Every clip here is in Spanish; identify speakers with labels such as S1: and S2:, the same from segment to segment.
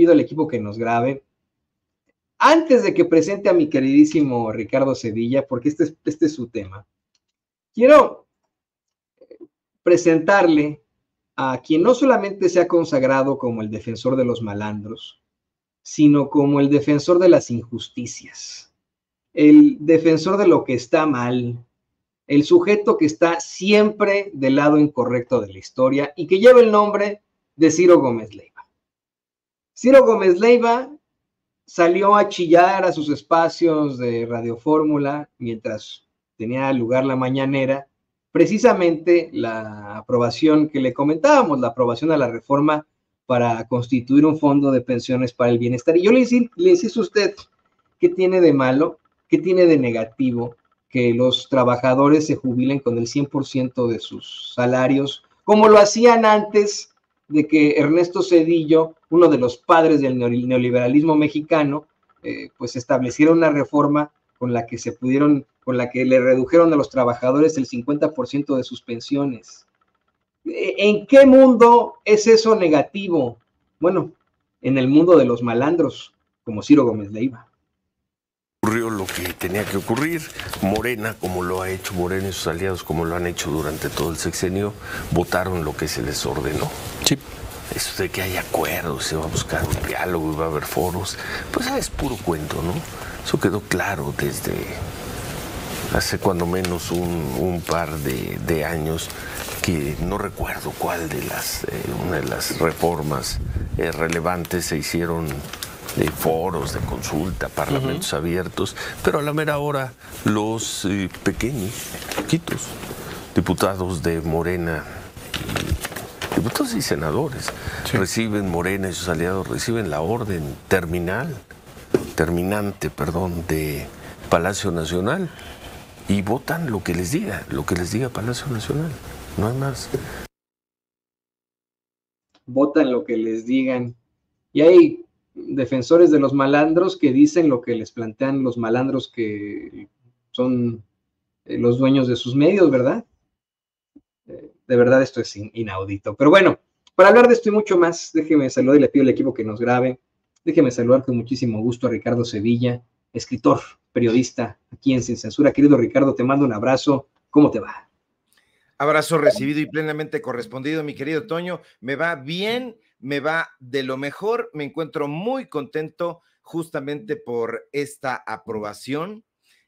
S1: pido al equipo que nos grabe. Antes de que presente a mi queridísimo Ricardo Sevilla, porque este es, este es su tema, quiero presentarle a quien no solamente se ha consagrado como el defensor de los malandros, sino como el defensor de las injusticias, el defensor de lo que está mal, el sujeto que está siempre del lado incorrecto de la historia y que lleva el nombre de Ciro Gómez Leiva. Ciro Gómez Leiva salió a chillar a sus espacios de Radio Fórmula mientras tenía lugar la mañanera, precisamente la aprobación que le comentábamos, la aprobación a la reforma para constituir un fondo de pensiones para el bienestar. Y yo le, le a usted, ¿qué tiene de malo? ¿Qué tiene de negativo que los trabajadores se jubilen con el 100% de sus salarios, como lo hacían antes de que Ernesto Cedillo, uno de los padres del neoliberalismo mexicano, eh, pues estableciera una reforma con la que se pudieron, con la que le redujeron a los trabajadores el 50% de sus pensiones. Eh, ¿En qué mundo es eso negativo? Bueno, en el mundo de los malandros, como Ciro Gómez Leiva
S2: ocurrió lo que tenía que ocurrir. Morena, como lo ha hecho Morena y sus aliados, como lo han hecho durante todo el sexenio, votaron lo que se les ordenó. Sí. Eso de que hay acuerdos, se va a buscar un diálogo y va a haber foros, pues ah, es puro cuento, ¿no? Eso quedó claro desde hace cuando menos un, par de, años que no recuerdo cuál de las, eh, una de las reformas eh, relevantes se hicieron de foros, de consulta, parlamentos abiertos, pero a la mera hora los eh, pequeños, poquitos, diputados de Morena, diputados y senadores, reciben Morena y sus aliados, reciben la orden terminal, terminante, perdón, de Palacio Nacional y votan lo que les diga, lo que les diga Palacio Nacional, no hay más.
S1: Votan lo que les digan. Y hay defensores de los malandros que dicen lo que les plantean los malandros que son eh, los dueños de sus medios, ¿verdad? Eh, de verdad esto es inaudito. Pero bueno, para hablar de esto y mucho más, déjeme saludar y le pido al equipo que nos grabe. Déjeme saludar con muchísimo gusto a Ricardo Sevilla, escritor, periodista aquí en Sin Censura. Querido Ricardo, te mando un abrazo. ¿Cómo te va?
S3: Abrazo recibido y plenamente correspondido, mi querido Toño. Me va bien me va de lo mejor, me encuentro muy contento justamente por esta aprobación.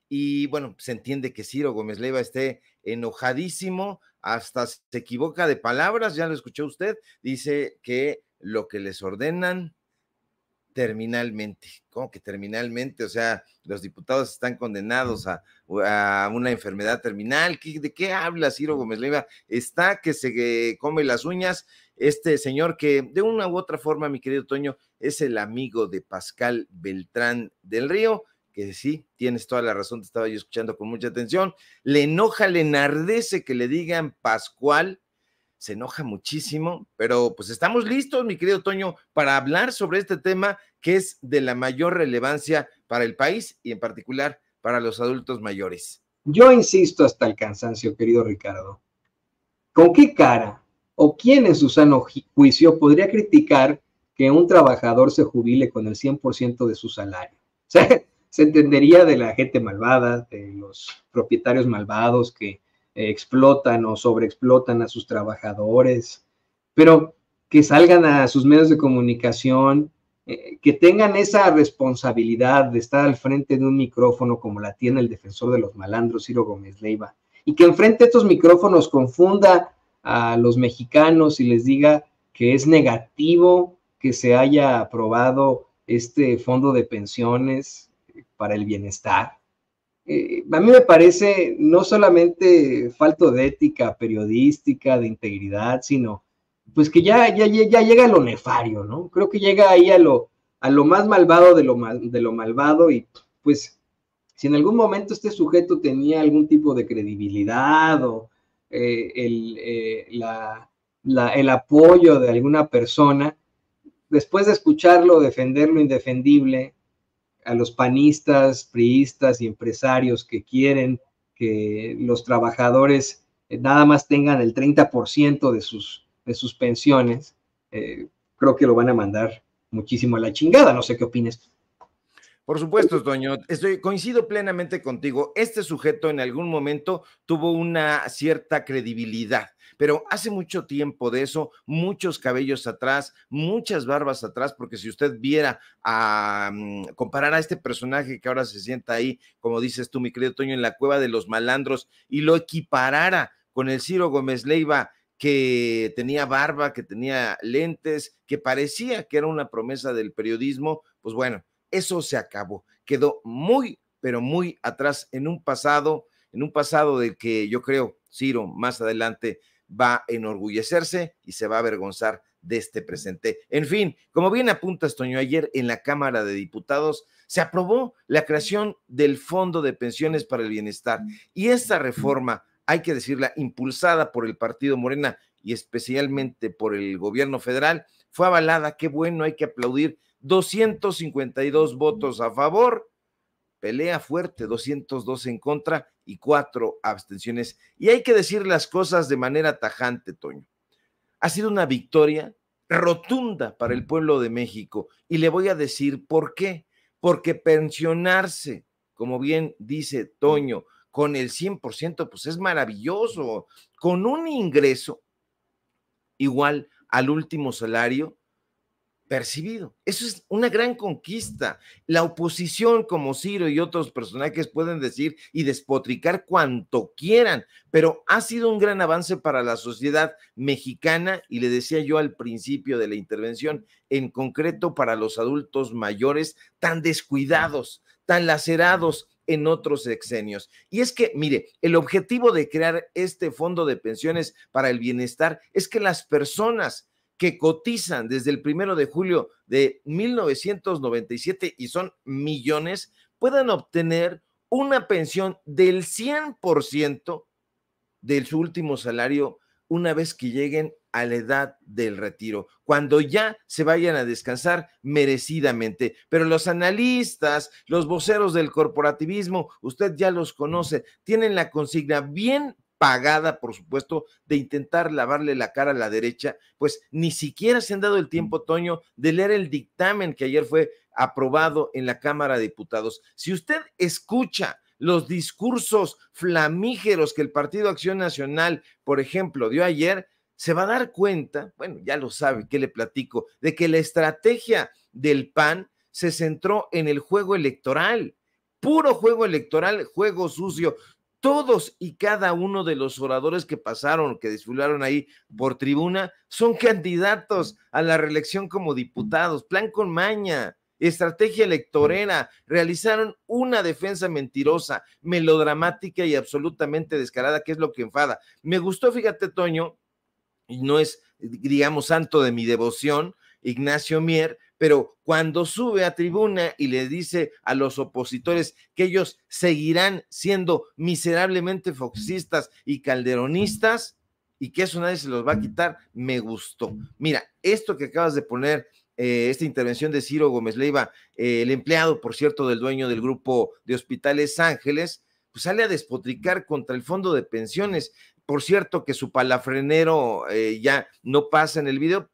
S3: Y bueno, se entiende que Ciro Gómez Leiva esté enojadísimo, hasta se equivoca de palabras, ya lo escuchó usted, dice que lo que les ordenan terminalmente. ¿Cómo que terminalmente? O sea, los diputados están condenados a, una enfermedad terminal. ¿De qué habla Ciro Gómez Leiva? Está que se come las uñas este señor que de una u otra forma, mi querido Toño, es el amigo de Pascal Beltrán del Río, que sí, tienes toda la razón, te estaba yo escuchando con mucha atención. Le enoja, le enardece que le digan Pascual, se enoja muchísimo, pero pues estamos listos, mi querido Toño, para hablar sobre este tema que es de la mayor relevancia para el país y en particular para los adultos mayores.
S1: Yo insisto hasta el cansancio, querido Ricardo. ¿Con qué cara ¿O quién en su sano juicio podría criticar que un trabajador se jubile con el 100% de su salario? Se entendería de la gente malvada, de los propietarios malvados que eh, explotan o sobreexplotan a sus trabajadores, pero que salgan a sus medios de comunicación, eh, que tengan esa responsabilidad de estar al frente de un micrófono como la tiene el defensor de los malandros, Ciro Gómez Leiva, y que enfrente a estos micrófonos confunda a los mexicanos y les diga que es negativo que se haya aprobado este fondo de pensiones para el bienestar. Eh, a mí me parece no solamente falto de ética periodística, de integridad, sino pues que ya, ya, ya llega a lo nefario, ¿no? Creo que llega ahí a lo, a lo más malvado de lo, de lo malvado y pues si en algún momento este sujeto tenía algún tipo de credibilidad o, eh, el, eh, el apoyo de alguna persona, después de escucharlo defender lo indefendible, a los panistas, priistas y empresarios que quieren que los trabajadores eh, nada más tengan el 30% de sus, de sus pensiones, creo que lo van a mandar muchísimo a la chingada. No sé qué opinas.
S3: Por supuesto, Toño, estoy, coincido plenamente contigo. Este sujeto en algún momento tuvo una cierta credibilidad, pero hace mucho tiempo de eso, muchos cabellos atrás, muchas barbas atrás, porque si usted viera a mm, comparar a este personaje que ahora se sienta ahí, como dices tú, mi querido Toño, en la cueva de los malandros, y lo equiparara con el Ciro Gómez Leiva, que tenía barba, que tenía lentes, que parecía que era una promesa del periodismo, pues bueno, eso se acabó. Quedó muy, pero muy atrás en un pasado, en un pasado del que yo creo Ciro más adelante va a enorgullecerse y se va a avergonzar de este presente. En fin, como bien apunta Toño, ayer en la Cámara de Diputados se aprobó la creación del Fondo de Pensiones para el Bienestar y esta reforma, hay que decirla, impulsada por el Partido Morena y especialmente por el gobierno federal, fue avalada. Qué bueno, hay que aplaudir 252 votos a favor, pelea fuerte, 202 en contra y cuatro abstenciones. Y hay que decir las cosas de manera tajante, Toño. Ha sido una victoria rotunda para el pueblo de México y le voy a decir por qué. Porque pensionarse, como bien dice Toño, con el 100%, pues es maravilloso. Con un ingreso igual al último salario, percibido. Eso es una gran conquista. La oposición, como Ciro y otros personajes, pueden decir y despotricar cuanto quieran, pero ha sido un gran avance para la sociedad mexicana y le decía yo al principio de la intervención, en concreto para los adultos mayores tan descuidados, tan lacerados en otros sexenios. Y es que, mire, el objetivo de crear este fondo de pensiones para el bienestar es que las personas que cotizan desde el primero de julio de 1997 y son millones, puedan obtener una pensión del 100% de su último salario una vez que lleguen a la edad del retiro, cuando ya se vayan a descansar merecidamente. Pero los analistas, los voceros del corporativismo, usted ya los conoce, tienen la consigna bien pagada, por supuesto, de intentar lavarle la cara a la derecha, pues ni siquiera se han dado el tiempo, Toño, de leer el dictamen que ayer fue aprobado en la Cámara de Diputados. Si usted escucha los discursos flamígeros que el Partido Acción Nacional, por ejemplo, dio ayer, se va a dar cuenta, bueno, ya lo sabe, que le platico, de que la estrategia del PAN se centró en el juego electoral, puro juego electoral, juego sucio todos y cada uno de los oradores que pasaron, que desfilaron ahí por tribuna, son candidatos a la reelección como diputados, plan con maña, estrategia electorera, realizaron una defensa mentirosa, melodramática y absolutamente descarada, que es lo que enfada. Me gustó, fíjate, Toño, y no es, digamos, santo de mi devoción, Ignacio Mier, pero cuando sube a tribuna y le dice a los opositores que ellos seguirán siendo miserablemente foxistas y calderonistas y que eso nadie se los va a quitar, me gustó. Mira, esto que acabas de poner, eh, esta intervención de Ciro Gómez Leiva, eh, el empleado, por cierto, del dueño del grupo de hospitales Ángeles, pues sale a despotricar contra el fondo de pensiones. Por cierto, que su palafrenero eh, ya no pasa en el video,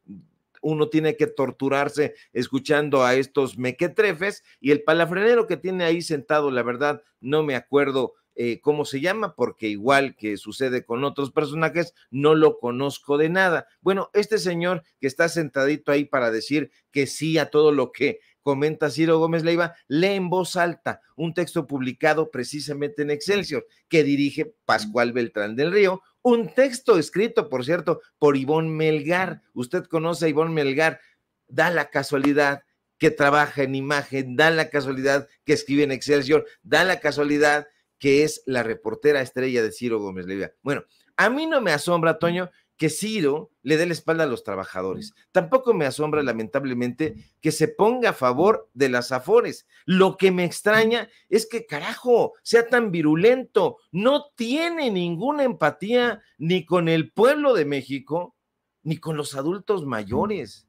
S3: uno tiene que torturarse escuchando a estos mequetrefes y el palafrenero que tiene ahí sentado, la verdad, no me acuerdo eh, cómo se llama, porque igual que sucede con otros personajes, no lo conozco de nada. Bueno, este señor que está sentadito ahí para decir que sí a todo lo que comenta Ciro Gómez Leiva, lee en voz alta un texto publicado precisamente en Excelsior que dirige Pascual Beltrán del Río, un texto escrito, por cierto, por Ivonne Melgar. Usted conoce a Ivonne Melgar, da la casualidad que trabaja en imagen, da la casualidad que escribe en Excelsior, da la casualidad que es la reportera estrella de Ciro Gómez Leiva. Bueno, a mí no me asombra, Toño, que Ciro le dé la espalda a los trabajadores. Tampoco me asombra, lamentablemente, que se ponga a favor de las afores. Lo que me extraña es que, carajo, sea tan virulento. No tiene ninguna empatía ni con el pueblo de México, ni con los adultos mayores.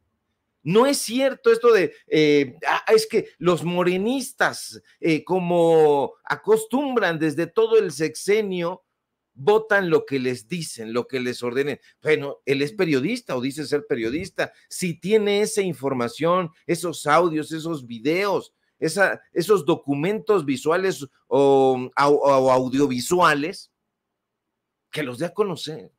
S3: No es cierto esto de, eh, ah, es que los morenistas, eh, como acostumbran desde todo el sexenio, votan lo que les dicen, lo que les ordenen. Bueno, él es periodista o dice ser periodista. Si tiene esa información, esos audios, esos videos, esos documentos visuales o, audiovisuales, que los dé a conocer.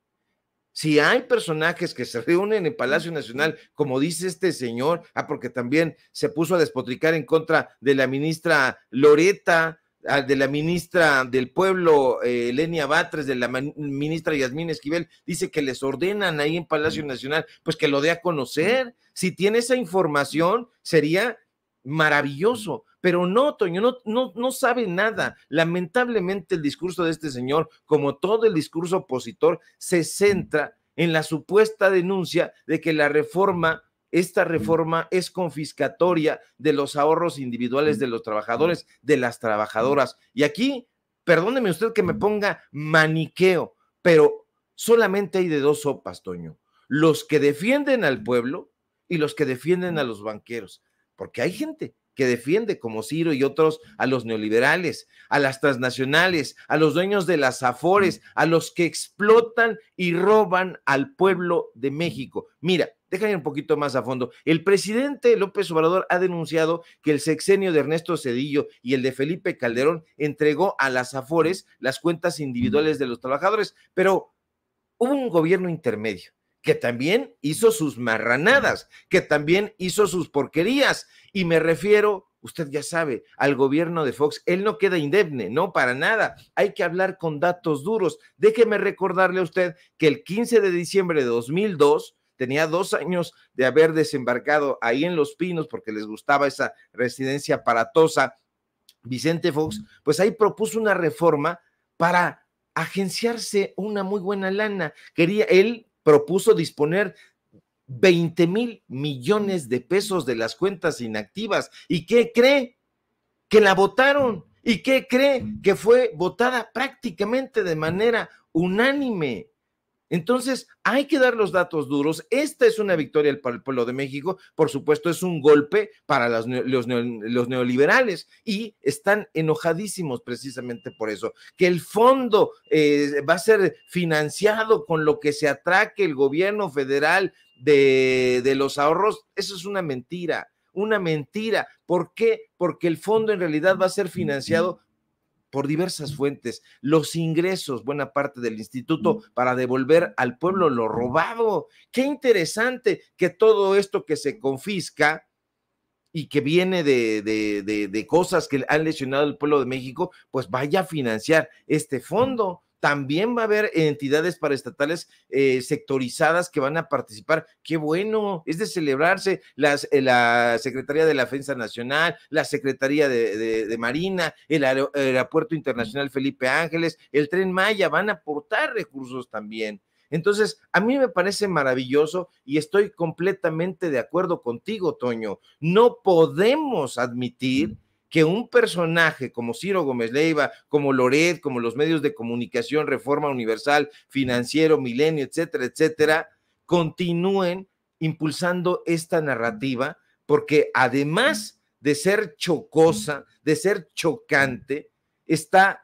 S3: Si hay personajes que se reúnen en Palacio Nacional, como dice este señor, ah, porque también se puso a despotricar en contra de la ministra Loreta, de la ministra del pueblo, eh, Lenia Batres, de la ministra Yasmín Esquivel, dice que les ordenan ahí en Palacio Nacional, pues que lo dé a conocer. Si tiene esa información, sería maravilloso, pero no, Toño, no, no, no sabe nada. Lamentablemente el discurso de este señor, como todo el discurso opositor, se centra en la supuesta denuncia de que la reforma, esta reforma es confiscatoria de los ahorros individuales de los trabajadores, de las trabajadoras. Y aquí, perdóneme usted que me ponga maniqueo, pero solamente hay de dos sopas, Toño. Los que defienden al pueblo y los que defienden a los banqueros porque hay gente que defiende, como Ciro y otros, a los neoliberales, a las transnacionales, a los dueños de las afores, a los que explotan y roban al pueblo de México. Mira, déjame un poquito más a fondo. El presidente López Obrador ha denunciado que el sexenio de Ernesto Cedillo y el de Felipe Calderón entregó a las afores las cuentas individuales de los trabajadores, pero hubo un gobierno intermedio que también hizo sus marranadas, que también hizo sus porquerías. Y me refiero, usted ya sabe, al gobierno de Fox. Él no queda indemne, no para nada. Hay que hablar con datos duros. Déjeme recordarle a usted que el 15 de diciembre de 2002, tenía dos años de haber desembarcado ahí en Los Pinos porque les gustaba esa residencia aparatosa. Vicente Fox, pues ahí propuso una reforma para agenciarse una muy buena lana. Quería, él propuso disponer 20 mil millones de pesos de las cuentas inactivas. ¿Y qué cree? Que la votaron. ¿Y qué cree? Que fue votada prácticamente de manera unánime. Entonces, hay que dar los datos duros. Esta es una victoria para el pueblo de México. Por supuesto, es un golpe para los, neoliberales y están enojadísimos precisamente por eso. Que el fondo eh, va a ser financiado con lo que se atraque el gobierno federal de, de los ahorros, eso es una mentira una mentira. ¿Por qué? Porque el fondo en realidad va a ser financiado por diversas fuentes, los ingresos, buena parte del instituto, para devolver al pueblo lo robado. Qué interesante que todo esto que se confisca y que viene de, de, de, cosas que han lesionado al pueblo de México, pues vaya a financiar este fondo también va a haber entidades paraestatales eh, sectorizadas que van a participar. Qué bueno, es de celebrarse las, eh, la Secretaría de la Defensa Nacional, la Secretaría de, Marina, el, Aeropuerto Internacional Felipe Ángeles, el Tren Maya, van a aportar recursos también. Entonces, a mí me parece maravilloso y estoy completamente de acuerdo contigo, Toño. No podemos admitir que un personaje como Ciro Gómez Leiva, como Loret, como los medios de comunicación, Reforma Universal, Financiero, Milenio, etcétera, etcétera, continúen impulsando esta narrativa, porque además de ser chocosa, de ser chocante, está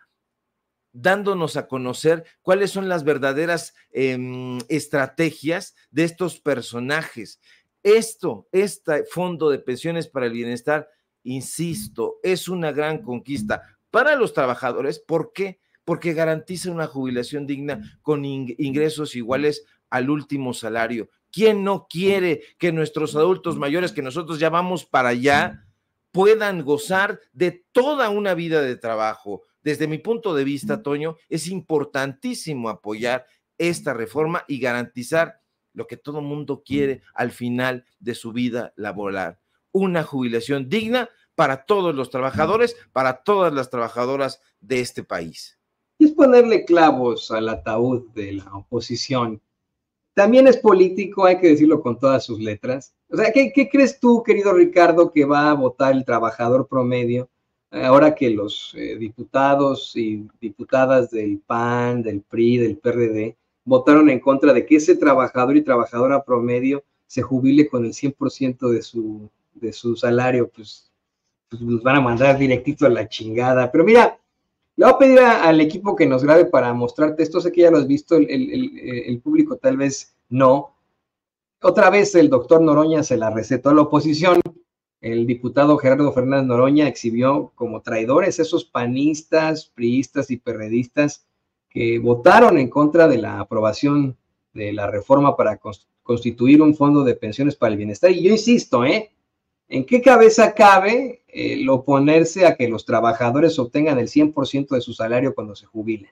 S3: dándonos a conocer cuáles son las verdaderas em, estrategias de estos personajes. Esto, este fondo de pensiones para el bienestar, insisto, es una gran conquista para los trabajadores. ¿Por qué? Porque garantiza una jubilación digna con ingresos iguales al último salario. ¿Quién no quiere que nuestros adultos mayores, que nosotros ya vamos para allá, puedan gozar de toda una vida de trabajo? Desde mi punto de vista, Toño, es importantísimo apoyar esta reforma y garantizar lo que todo mundo quiere al final de su vida laboral una jubilación digna para todos los trabajadores, para todas las trabajadoras de este país.
S1: Y es ponerle clavos al ataúd de la oposición. También es político, hay que decirlo con todas sus letras. O sea, ¿qué, crees tú, querido Ricardo, que va a votar el trabajador promedio ahora que los eh, diputados y diputadas del PAN, del PRI, del PRD votaron en contra de que ese trabajador y trabajadora promedio se jubile con el 100% de su de su salario, pues, pues, los van a mandar directito a la chingada. Pero mira, Le voy a pedir al equipo que nos grabe para mostrarte esto. Sé que ya lo has visto, el, público tal vez no. Otra vez el doctor Noroña se la recetó a la oposición. El diputado Gerardo Fernández Noroña exhibió como traidores esos panistas, priistas y perredistas que votaron en contra de la aprobación de la reforma para constituir un fondo de pensiones para el bienestar. Y yo insisto, ¿eh? ¿En qué cabeza cabe el oponerse a que los trabajadores obtengan el 100% de su salario cuando se jubilen?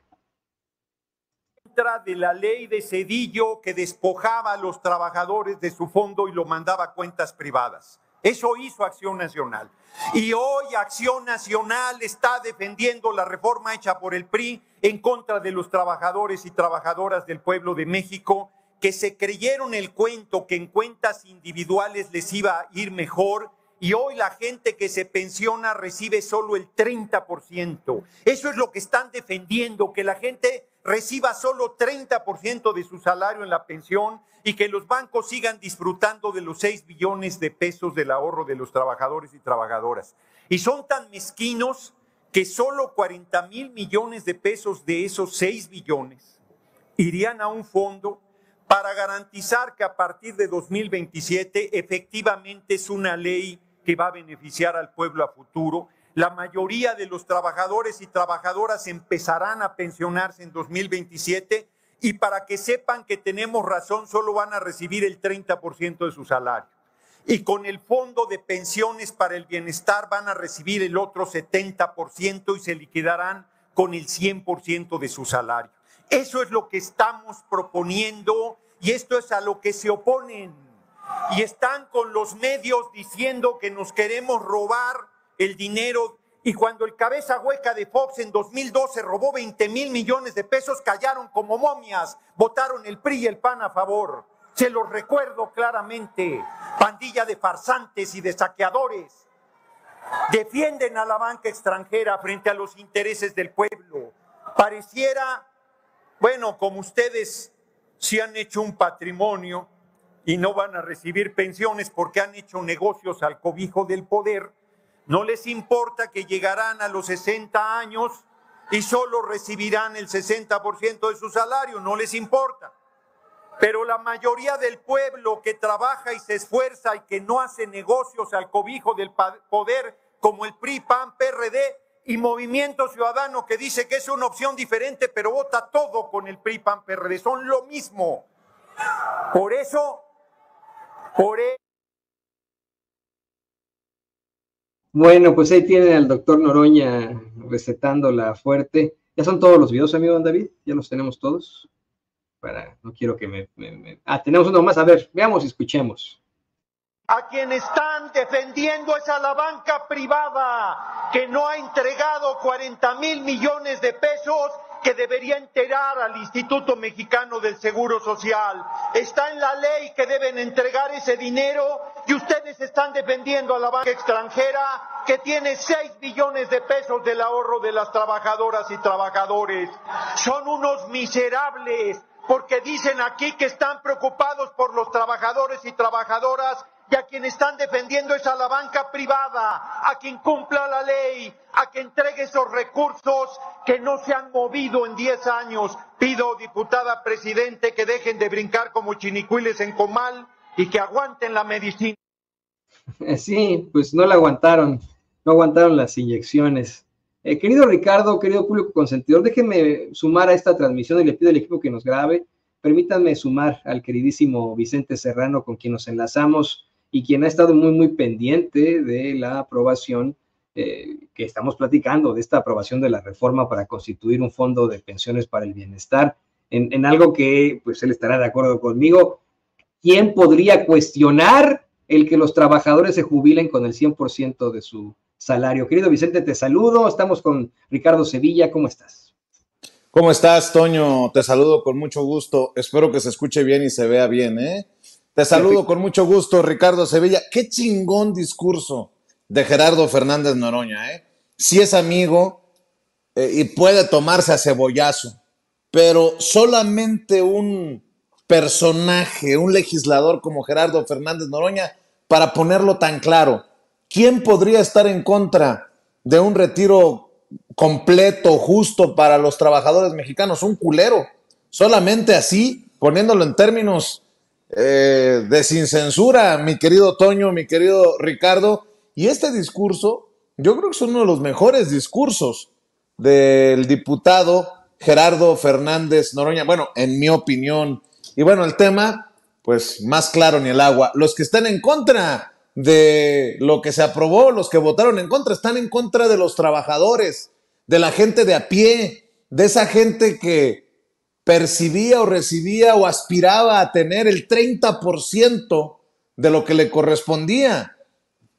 S4: de la ley de Cedillo que despojaba a los trabajadores de su fondo y lo mandaba a cuentas privadas. Eso hizo Acción Nacional. Y hoy Acción Nacional está defendiendo la reforma hecha por el PRI en contra de los trabajadores y trabajadoras del pueblo de México que se creyeron el cuento que en cuentas individuales les iba a ir mejor y hoy la gente que se pensiona recibe solo el 30%. Eso es lo que están defendiendo, que la gente reciba solo 30% de su salario en la pensión y que los bancos sigan disfrutando de los 6 billones de pesos del ahorro de los trabajadores y trabajadoras. Y son tan mezquinos que solo 40 mil millones de pesos de esos 6 billones irían a un fondo para garantizar que a partir de 2027 efectivamente es una ley que va a beneficiar al pueblo a futuro. La mayoría de los trabajadores y trabajadoras empezarán a pensionarse en 2027 y para que sepan que tenemos razón, solo van a recibir el 30% de su salario. Y con el fondo de pensiones para el bienestar van a recibir el otro 70% y se liquidarán con el 100% de su salario. Eso es lo que estamos proponiendo y esto es a lo que se oponen. Y están con los medios diciendo que nos queremos robar el dinero. Y cuando el cabeza hueca de Fox en 2012 robó 20 mil millones de pesos, callaron como momias, votaron el PRI y el PAN a favor. Se los recuerdo claramente. Pandilla de farsantes y de saqueadores. Defienden a la banca extranjera frente a los intereses del pueblo. Pareciera, bueno, como ustedes si han hecho un patrimonio y no van a recibir pensiones porque han hecho negocios al cobijo del poder, no les importa que llegarán a los 60 años y solo recibirán el 60% de su salario, no les importa. Pero la mayoría del pueblo que trabaja y se esfuerza y que no hace negocios al cobijo del poder, como el PRI, PAN, PRD, y Movimiento Ciudadano que dice que es una opción diferente, pero vota todo con el PRI, PAN, PRD. Son lo mismo. Por eso, por eso.
S1: Bueno, pues ahí tienen al doctor Noroña recetando la fuerte. Ya son todos los videos, amigo David. Ya los tenemos todos. Para, no quiero que me, me... Ah, tenemos uno más. A ver, veamos y escuchemos.
S4: A quien están defendiendo es a la banca privada que no ha entregado 40 mil millones de pesos que debería enterar al Instituto Mexicano del Seguro Social. Está en la ley que deben entregar ese dinero y ustedes están defendiendo a la banca extranjera que tiene 6 billones de pesos del ahorro de las trabajadoras y trabajadores. Son unos miserables porque dicen aquí que están preocupados por los trabajadores y trabajadoras y a quien están defendiendo es a la banca privada, a quien cumpla la ley, a que entregue esos recursos que no se han movido en 10 años. Pido, diputada presidente, que dejen de brincar como chinicuiles en comal y que aguanten la medicina.
S1: Sí, pues no la aguantaron, no aguantaron las inyecciones. Eh, querido Ricardo, querido público consentidor, déjenme sumar a esta transmisión y le pido al equipo que nos grabe. Permítanme sumar al queridísimo Vicente Serrano, con quien nos enlazamos y quien ha estado muy, muy pendiente de la aprobación eh, que estamos platicando, de esta aprobación de la reforma para constituir un fondo de pensiones para el bienestar, en, algo que pues él estará de acuerdo conmigo. ¿Quién podría cuestionar el que los trabajadores se jubilen con el 100% de su salario? Querido Vicente, te saludo. Estamos con Ricardo Sevilla. ¿Cómo estás?
S5: ¿Cómo estás, Toño? Te saludo con mucho gusto. Espero que se escuche bien y se vea bien, ¿eh? Te saludo con mucho gusto, Ricardo Sevilla. Qué chingón discurso de Gerardo Fernández Noroña, ¿eh? Si es amigo eh, y puede tomarse a cebollazo, pero solamente un personaje, un legislador como Gerardo Fernández Noroña, para ponerlo tan claro, ¿quién podría estar en contra de un retiro completo, justo para los trabajadores mexicanos, un culero. Solamente así, poniéndolo en términos eh, de sin censura, mi querido Toño, mi querido Ricardo. Y este discurso, yo creo que es uno de los mejores discursos del diputado Gerardo Fernández Noroña. Bueno, en mi opinión. Y bueno, el tema, pues más claro ni el agua. Los que están en contra de lo que se aprobó, los que votaron en contra, están en contra de los trabajadores, de la gente de a pie, de esa gente que percibía o recibía o aspiraba a tener el 30% de lo que le correspondía.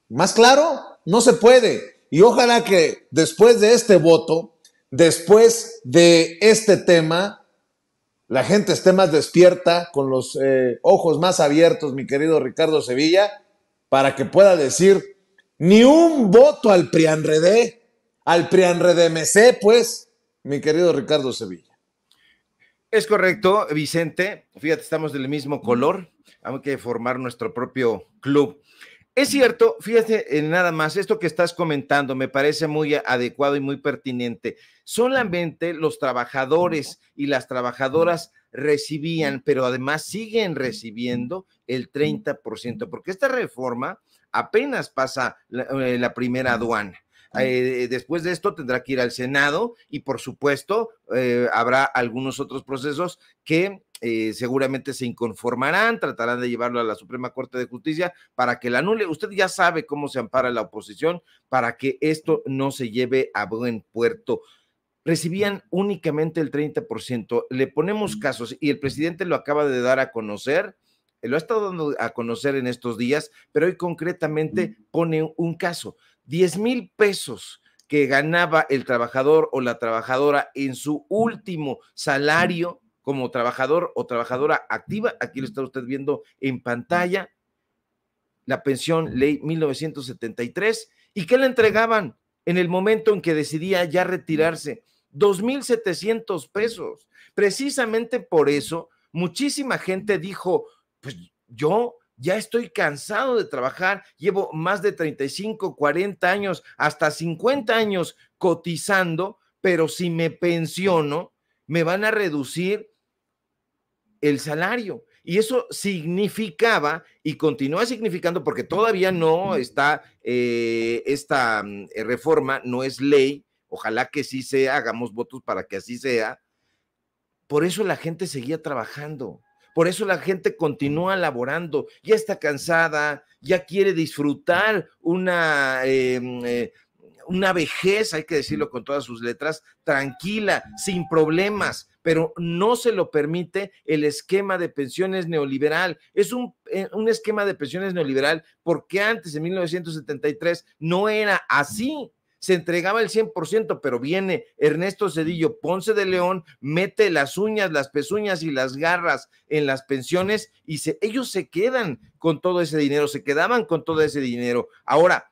S5: Más claro, no se puede. Y ojalá que después de este voto, después de este tema, la gente esté más despierta, con los eh, ojos más abiertos, mi querido Ricardo Sevilla, para que pueda decir, ni un voto al Prianredé, al Prianredé pues, mi querido Ricardo Sevilla.
S3: Es correcto, Vicente. Fíjate, estamos del mismo color. Hay que formar nuestro propio club. Es cierto, fíjate en nada más, esto que estás comentando me parece muy adecuado y muy pertinente. Solamente los trabajadores y las trabajadoras recibían, pero además siguen recibiendo el 30%, porque esta reforma apenas pasa la, eh, la primera aduana. Eh, después de esto tendrá que ir al Senado y por supuesto eh, habrá algunos otros procesos que eh, seguramente se inconformarán, tratarán de llevarlo a la Suprema Corte de Justicia para que la anule. Usted ya sabe cómo se ampara la oposición para que esto no se lleve a buen puerto recibían únicamente el 30%. Le ponemos casos y el presidente lo acaba de dar a conocer, lo ha estado dando a conocer en estos días, pero hoy concretamente pone un caso. 10 mil pesos que ganaba el trabajador o la trabajadora en su último salario como trabajador o trabajadora activa, aquí lo está usted viendo en pantalla, la pensión ley 1973, y que le entregaban en el momento en que decidía ya retirarse, 2.700 pesos. Precisamente por eso, muchísima gente dijo, pues yo ya estoy cansado de trabajar, llevo más de 35, 40 años, hasta 50 años cotizando, pero si me pensiono, me van a reducir el salario. Y eso significaba y continúa significando, porque todavía no está eh, esta mm, reforma, no es ley, ojalá que sí sea, hagamos votos para que así sea. Por eso la gente seguía trabajando. Por eso la gente continúa laborando, ya está cansada, ya quiere disfrutar una, em, eh, una vejez, hay que decirlo con todas sus letras, tranquila, sin problemas, pero no se lo permite el esquema de pensiones neoliberal. Es un, eh, un esquema de pensiones neoliberal porque antes, en 1973, no era así se entregaba el 100%, pero viene Ernesto Cedillo Ponce de León, mete las uñas, las pezuñas y las garras en las pensiones y ellos se quedan con todo ese dinero, se quedaban con todo ese dinero. Ahora,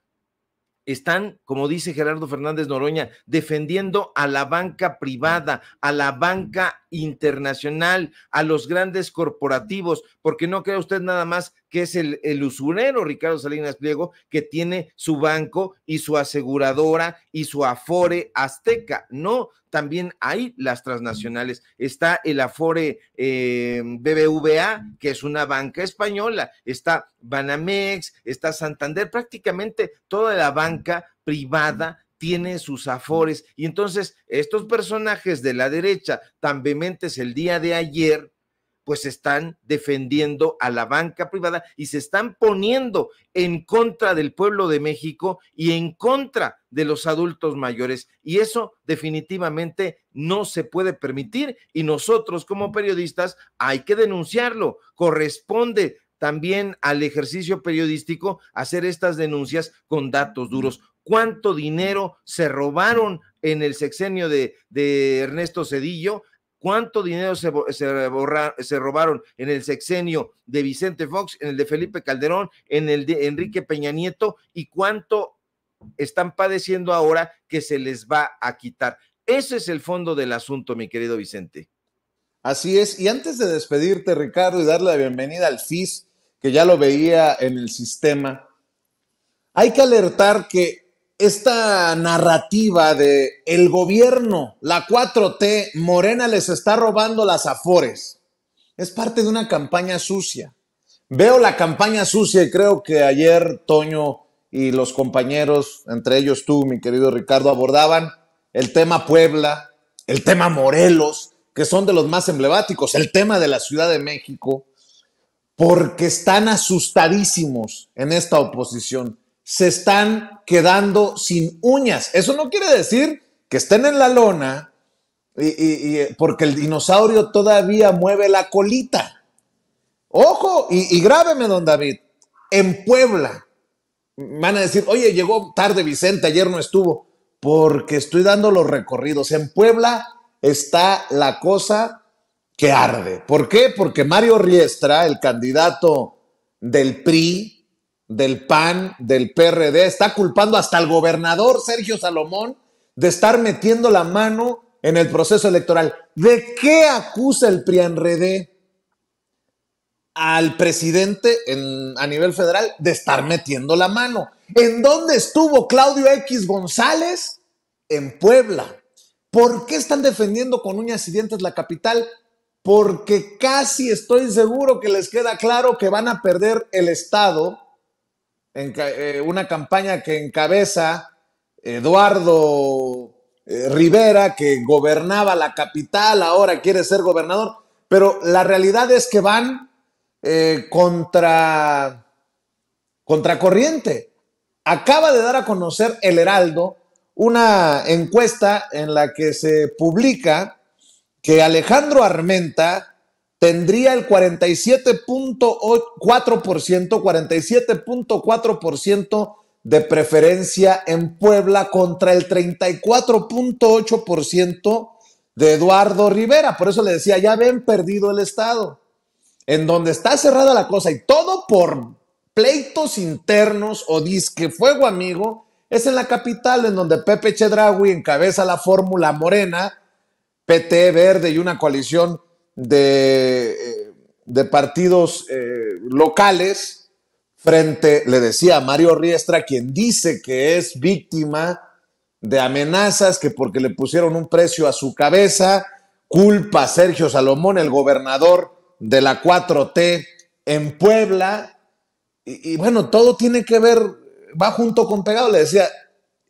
S3: están, como dice Gerardo Fernández Noroña, defendiendo a la banca privada, a la banca internacional, a los grandes corporativos, porque no crea usted nada más que es el, el, usurero Ricardo Salinas Pliego, que tiene su banco y su aseguradora y su Afore Azteca. No, también hay las transnacionales. Está el Afore eh, BBVA, que es una banca española, está Banamex, está Santander, prácticamente toda la banca privada tiene sus afores. Y entonces estos personajes de la derecha, tan vehementes el día de ayer, pues están defendiendo a la banca privada y se están poniendo en contra del pueblo de México y en contra de los adultos mayores. Y eso definitivamente no se puede permitir y nosotros como periodistas hay que denunciarlo. Corresponde también al ejercicio periodístico hacer estas denuncias con datos duros. ¿Cuánto dinero se robaron en el sexenio de, de Ernesto Cedillo? Cuánto dinero se, se, robaron en el sexenio de Vicente Fox, en el de Felipe Calderón, en el de Enrique Peña Nieto y cuánto están padeciendo ahora que se les va a quitar. Ese es el fondo del asunto, mi querido Vicente.
S5: Así es. Y antes de despedirte, Ricardo, y darle la bienvenida al FIS, que ya lo veía en el sistema, hay que alertar que esta narrativa de el gobierno, la 4T, Morena les está robando las afores, es parte de una campaña sucia. Veo la campaña sucia y creo que ayer Toño y los compañeros, entre ellos tú, mi querido Ricardo, abordaban el tema Puebla, el tema Morelos, que son de los más emblemáticos, el tema de la Ciudad de México, porque están asustadísimos en esta oposición. Se están quedando sin uñas. Eso no quiere decir que estén en la lona y, porque el dinosaurio todavía mueve la colita. Ojo, y, y grábeme, don David, en Puebla, van a decir, oye, llegó tarde Vicente, ayer no estuvo, porque estoy dando los recorridos. En Puebla está la cosa que arde. ¿Por qué? Porque Mario Riestra, el candidato del PRI, del PAN, del PRD, está culpando hasta al gobernador Sergio Salomón de estar metiendo la mano en el proceso electoral. ¿De qué acusa el PRI-RD? al presidente a nivel federal de estar metiendo la mano. ¿En dónde estuvo Claudio X González? En Puebla. ¿Por qué están defendiendo con uñas y dientes la capital? Porque casi estoy seguro que les queda claro que van a perder el Estado eh, una campaña que encabeza Eduardo eh, Rivera, que gobernaba la capital, ahora quiere ser gobernador. Pero la realidad es que van eh, contra, contracorriente. Acaba de dar a conocer el Heraldo una encuesta en la que se publica que Alejandro Armenta tendría el 47.4%, 47.4% de preferencia en Puebla contra el 34.8% de Eduardo Rivera. Por eso le decía, ya ven perdido el Estado en donde está cerrada la cosa y todo por pleitos internos o disque fuego amigo, es en la capital, en donde Pepe Chedraui encabeza la fórmula morena, PT Verde y una coalición de, eh, de partidos eh, locales, frente, le decía a Mario Riestra, quien dice que es víctima de amenazas, que porque le pusieron un precio a su cabeza, culpa a Sergio Salomón, el gobernador de la 4T en Puebla. Y, bueno, todo tiene que ver, va junto con pegado. Le decía,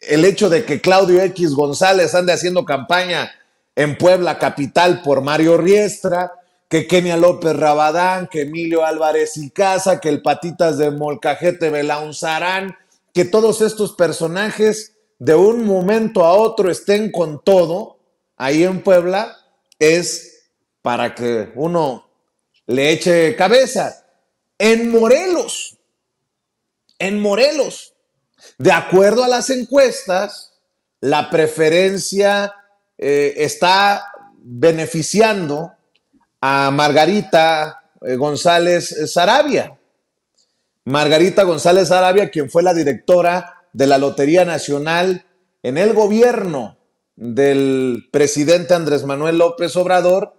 S5: el hecho de que Claudio X González ande haciendo campaña en Puebla capital por Mario Riestra, que Kenia López Rabadán, que Emilio Álvarez y Casa, que el Patitas de Molcajete Belaunzarán, que todos estos personajes de un momento a otro estén con todo ahí en Puebla, es para que uno le eche cabeza. En Morelos, en Morelos, de acuerdo a las encuestas, la preferencia eh, está beneficiando a Margarita eh, González Sarabia. Margarita González Sarabia, quien fue la directora de la Lotería Nacional en el gobierno del presidente Andrés Manuel López Obrador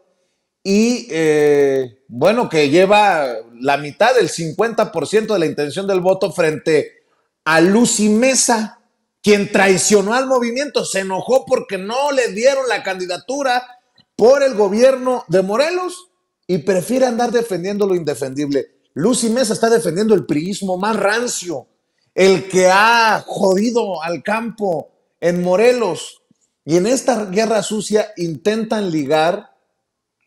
S5: y eh, bueno, que lleva la mitad del 50% de la intención del voto frente a Lucy Mesa, quien traicionó al movimiento, se enojó porque no le dieron la candidatura por el gobierno de Morelos y prefiere andar defendiendo lo indefendible. Lucy Mesa está defendiendo el priismo más rancio, el que ha jodido al campo en Morelos. Y en esta guerra sucia intentan ligar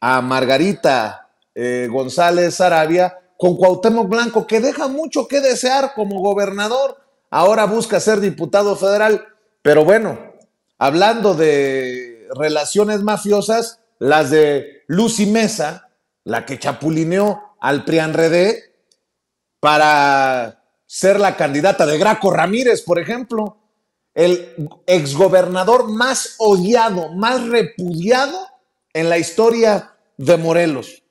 S5: a Margarita eh, González Arabia con Cuauhtémoc Blanco, que deja mucho que desear como gobernador. Ahora busca ser diputado federal. Pero bueno, hablando de relaciones mafiosas, las de Lucy Mesa, la que chapulineó al PRIANREDE para ser la candidata de Graco Ramírez, por ejemplo, el exgobernador más odiado, más repudiado en la historia de Morelos.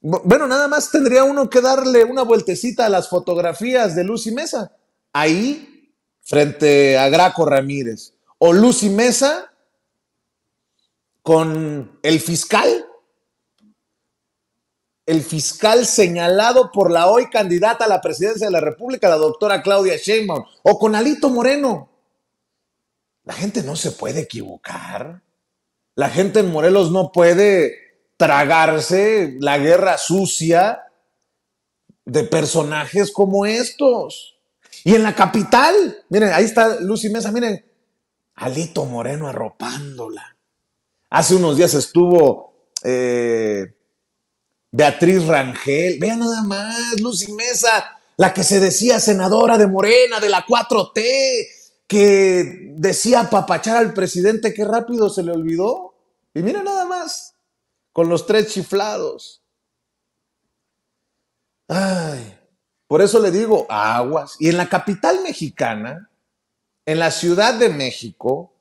S5: Bueno, nada más tendría uno que darle una vueltecita a las fotografías de Lucy Mesa. Ahí, frente a Graco Ramírez. O Lucy Mesa con el fiscal. El fiscal señalado por la hoy candidata a la presidencia de la República, la doctora Claudia Sheinbaum. O con Alito Moreno. La gente no se puede equivocar. La gente en Morelos no puede tragarse la guerra sucia de personajes como estos. Y en la capital, miren, ahí está Lucy Mesa, miren, Alito Moreno arropándola. Hace unos días estuvo eh, Beatriz Rangel, vean nada más, Lucy Mesa, la que se decía senadora de Morena, de la 4T, que decía papachar al presidente, qué rápido se le olvidó. Y mira nada más, con los tres chiflados. Ay, por eso le digo, aguas. Y en la capital mexicana, en la Ciudad de México,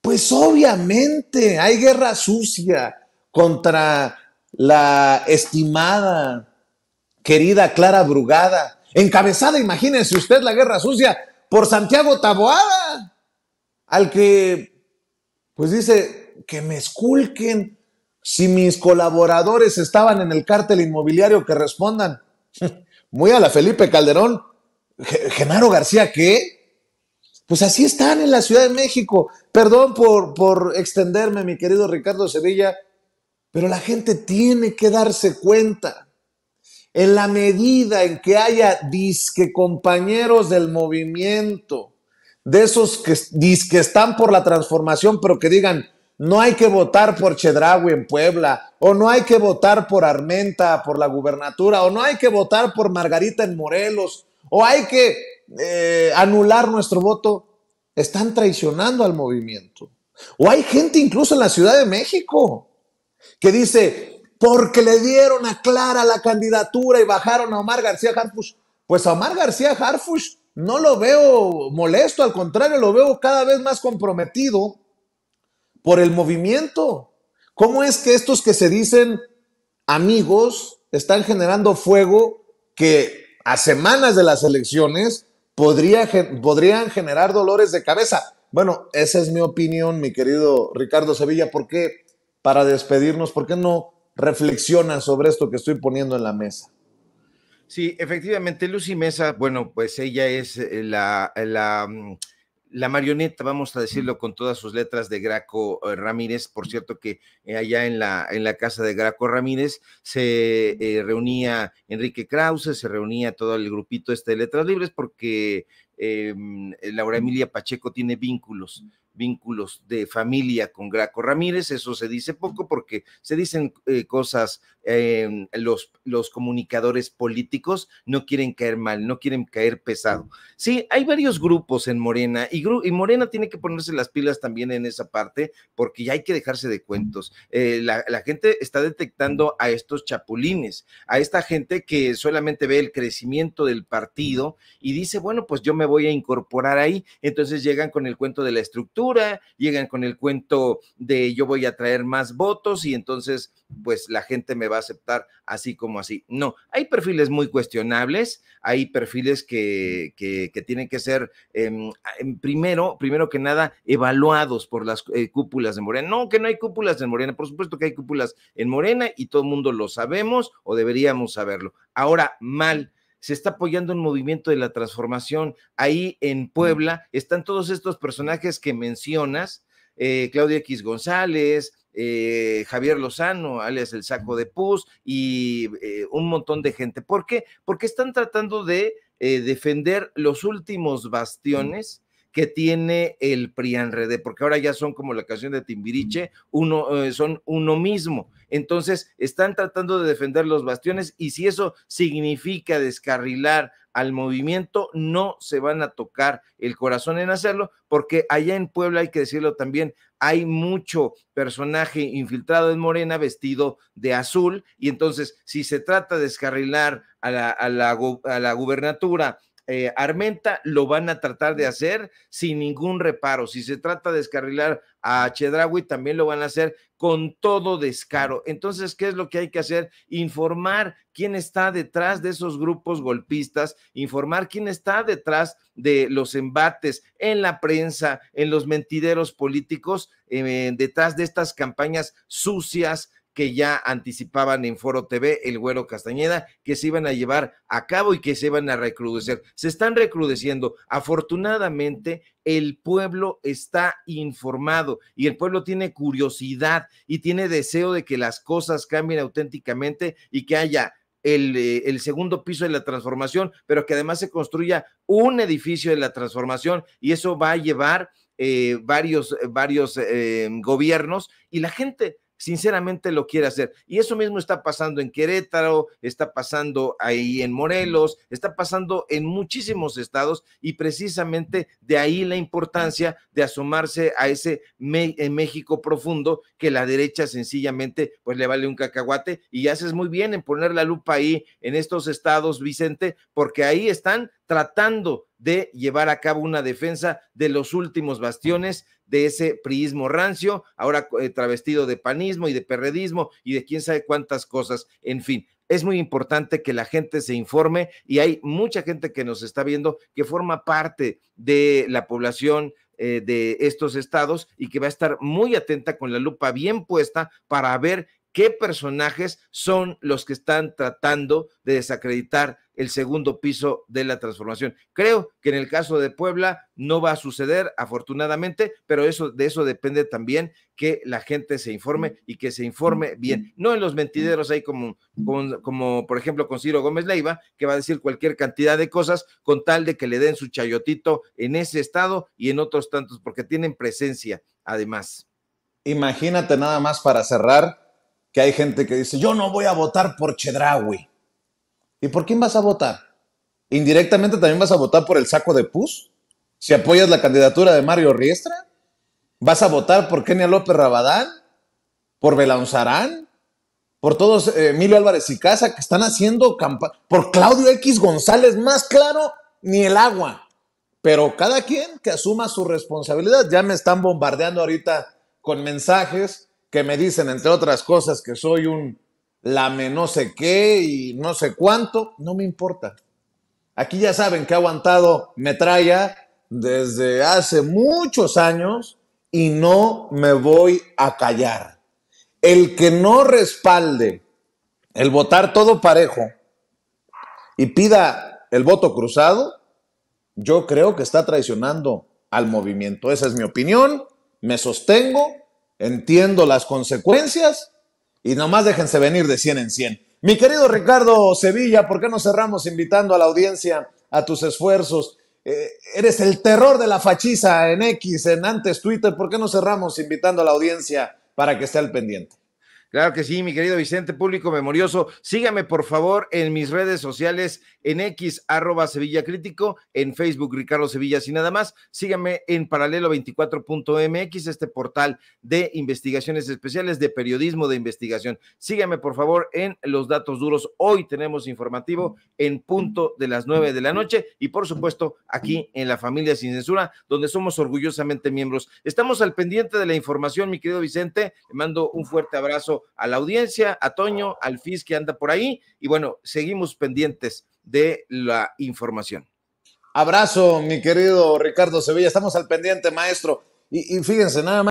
S5: pues obviamente hay guerra sucia contra la estimada, querida Clara Brugada, encabezada, imagínense usted la guerra sucia por Santiago Taboada, al que, pues dice, que me esculquen si mis colaboradores estaban en el cártel inmobiliario, que respondan. Muy a la Felipe Calderón. Genaro García, ¿qué? Pues así están en la Ciudad de México. Perdón por, por extenderme, mi querido Ricardo Sevilla, pero la gente tiene que darse cuenta en la medida en que haya disque compañeros del movimiento, de esos que disque están por la transformación, pero que digan, no hay que votar por Chedraui en Puebla, o no hay que votar por Armenta por la gubernatura, o no hay que votar por Margarita en Morelos, o hay que eh, anular nuestro voto, están traicionando al movimiento. O hay gente incluso en la Ciudad de México que dice, porque le dieron a Clara la candidatura y bajaron a Omar García Harfush. Pues a Omar García Harfush no lo veo molesto, al contrario, lo veo cada vez más comprometido por el movimiento. ¿Cómo es que estos que se dicen amigos están generando fuego que a semanas de las elecciones podría, podrían generar dolores de cabeza? Bueno, esa es mi opinión, mi querido Ricardo Sevilla. ¿Por qué? Para despedirnos, ¿por qué no reflexionan sobre esto que estoy poniendo en la mesa.
S3: Sí, efectivamente, Lucy Mesa, bueno, pues ella es eh, la, la, mm, la, marioneta, vamos a decirlo con todas sus letras, de Graco eh, Ramírez. Por cierto que eh, allá en la, en la casa de Graco Ramírez se reunía Enrique Krause, se reunía todo el grupito este de letras libres porque mm, Laura Emilia Pacheco tiene vínculos vínculos de familia con Graco Ramírez, eso se dice poco porque se dicen eh, cosas, eh, los, los comunicadores políticos no quieren caer mal, no quieren caer pesado. Sí, hay varios grupos en Morena y, y Morena tiene que ponerse las pilas también en esa parte porque ya hay que dejarse de cuentos. Eh, la, la gente está detectando a estos chapulines, a esta gente que solamente ve el crecimiento del partido y dice, bueno, pues yo me voy a incorporar ahí, entonces llegan con el cuento de la estructura llegan con el cuento de yo voy a traer más votos y entonces pues la gente me va a aceptar así como así. No, hay perfiles muy cuestionables, hay perfiles que, que, tienen que ser em, em, primero, primero que nada, evaluados por las eh, cúpulas de Morena. No, que no hay cúpulas en Morena, por supuesto que hay cúpulas en Morena y todo el mundo lo sabemos o deberíamos saberlo. Ahora, mal se está apoyando un movimiento de la transformación. Ahí en Puebla están todos estos personajes que mencionas, eh, Claudia X González, eh, Javier Lozano, alias el saco de Pus, y eh, un montón de gente. ¿Por qué? Porque están tratando de defender los últimos bastiones que tiene el PRIANREDE, porque ahora ya son como la canción de Timbiriche, uno, eh, son uno mismo. Entonces, están tratando de defender los bastiones y si eso significa descarrilar al movimiento, no se van a tocar el corazón en hacerlo, porque allá en Puebla, hay que decirlo también, hay mucho personaje infiltrado en Morena vestido de azul, y entonces, si se trata de descarrilar a la, a la, a la gubernatura eh, Armenta lo van a tratar de hacer sin ningún reparo. Si se trata de descarrilar a Chedraui, también lo van a hacer con todo descaro. Entonces, ¿qué es lo que hay que hacer? Informar quién está detrás de esos grupos golpistas, informar quién está detrás de los embates en la prensa, en los mentideros políticos, eh, detrás de estas campañas sucias que ya anticipaban en Foro TV el Güero Castañeda, que se iban a llevar a cabo y que se iban a recrudecer. Se están recrudeciendo. Afortunadamente, el pueblo está informado y el pueblo tiene curiosidad y tiene deseo de que las cosas cambien auténticamente y que haya el, eh, segundo piso de la transformación, pero que además se construya un edificio de la transformación y eso va a llevar eh, varios, varios eh, gobiernos y la gente sinceramente lo quiere hacer. Y eso mismo está pasando en Querétaro, está pasando ahí en Morelos, está pasando en muchísimos estados y precisamente de ahí la importancia de asomarse a ese México profundo que la derecha sencillamente pues le vale un cacahuate y haces muy bien en poner la lupa ahí en estos estados, Vicente, porque ahí están tratando de llevar a cabo una defensa de los últimos bastiones de ese priismo rancio, ahora eh, travestido de panismo y de perredismo y de quién sabe cuántas cosas. En fin, es muy importante que la gente se informe y hay mucha gente que nos está viendo que forma parte de la población eh, de estos estados y que va a estar muy atenta con la lupa bien puesta para ver qué personajes son los que están tratando de desacreditar el segundo piso de la transformación. Creo que en el caso de Puebla no va a suceder, afortunadamente, pero eso, de eso depende también que la gente se informe y que se informe bien. No en los mentideros como, como, como, por ejemplo con Ciro Gómez Leiva, que va a decir cualquier cantidad de cosas con tal de que le den su chayotito en ese estado y en otros tantos, porque tienen presencia además.
S5: Imagínate nada más para cerrar que hay gente que dice, yo no voy a votar por Chedraui ¿Y por quién vas a votar? ¿Indirectamente también vas a votar por el saco de pus? Si apoyas la candidatura de Mario Riestra, ¿vas a votar por Kenia López Rabadán? ¿Por Belaunzarán? ¿Por todos eh, Emilio Álvarez y Casa que están haciendo campaña? ¿Por Claudio X González? Más claro, ni el agua. Pero cada quien que asuma su responsabilidad. Ya me están bombardeando ahorita con mensajes que me dicen, entre otras cosas, que soy un lame no sé qué y no sé cuánto, no me importa. Aquí ya saben que ha aguantado metralla desde hace muchos años y no me voy a callar. El que no respalde el votar todo parejo y pida el voto cruzado, yo creo que está traicionando al movimiento. Esa es mi opinión, me sostengo, entiendo las consecuencias y nomás déjense venir de 100 en 100. Mi querido Ricardo Sevilla, ¿por qué no cerramos invitando a la audiencia a tus esfuerzos? Eh, eres el terror de la fachiza en X, en antes Twitter, ¿por qué no cerramos invitando a la audiencia para que esté al pendiente?
S3: Claro que sí, mi querido Vicente, público memorioso. Sígame, por favor, en mis redes sociales, en X, arroba Sevilla Crítico, en Facebook, Ricardo Sevilla, y nada más. Sígame en paralelo 24.mx, este portal de investigaciones especiales, de periodismo de investigación. Sígame, por favor, en los datos duros. Hoy tenemos informativo en punto de las nueve de la noche y, por supuesto, aquí en la familia sin censura, donde somos orgullosamente miembros. Estamos al pendiente de la información, mi querido Vicente. Le mando un fuerte a la audiencia, a Toño, al FIS que anda por ahí. Y bueno, seguimos pendientes de la información.
S5: Abrazo, mi querido Ricardo Sevilla. Estamos al pendiente, maestro. Y, y fíjense, nada más.